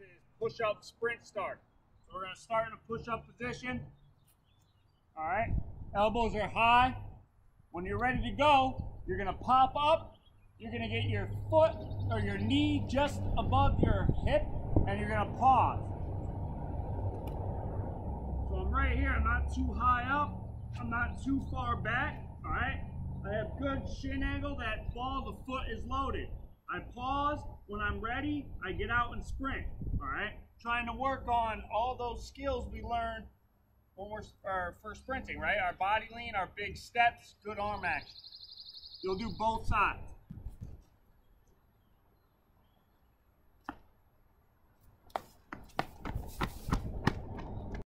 is push-up sprint start. So we're gonna start in a push-up position. All right, elbows are high. When you're ready to go, you're gonna pop up. You're gonna get your foot or your knee just above your hip, and you're gonna pause. So I'm right here. I'm not too high up. I'm not too far back. All right. I have good shin angle. That ball, the foot is loaded. I pause. When I'm ready, I get out and sprint. All right. Trying to work on all those skills we learned when we're or for sprinting, right? Our body lean, our big steps, good arm action. You'll do both sides.